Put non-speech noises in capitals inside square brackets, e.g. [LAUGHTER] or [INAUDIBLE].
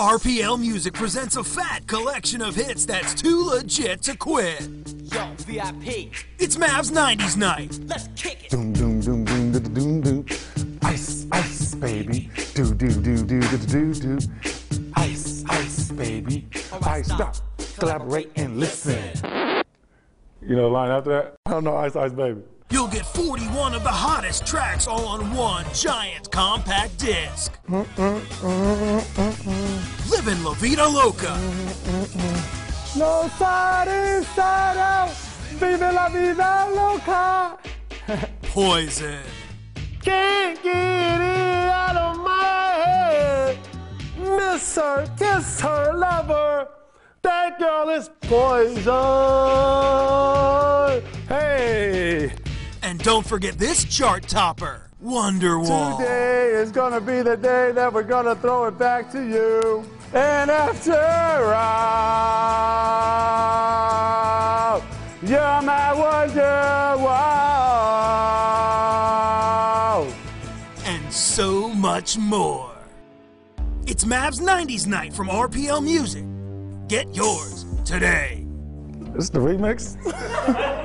RPL Music presents a fat collection of hits that's too legit to quit. Yo, VIP, It's Mav's 90s night. let's kick it. Doom doom doom doom doom doom doom. Ice ice baby. Do do do do do do do. Ice ice baby. Ice stop. Collaborate and listen. You know the line after that? I don't know Ice Ice Baby. You'll get 41 of the hottest tracks all on one giant compact disc. Mm, mm, mm. Livin' La Vida Loca. No inside out. Vive la vida loca. Poison. Can't get it out of my head. Miss her, kiss her, love her. That girl is poison. Hey, And don't forget this chart topper, Wonderwall. today is gonna be the day that we're gonna throw it back to you. And after all, you're my Wonderwall. and so much more. It's Mav's 90s night from RPL Music. Get yours today. This is the remix. [LAUGHS]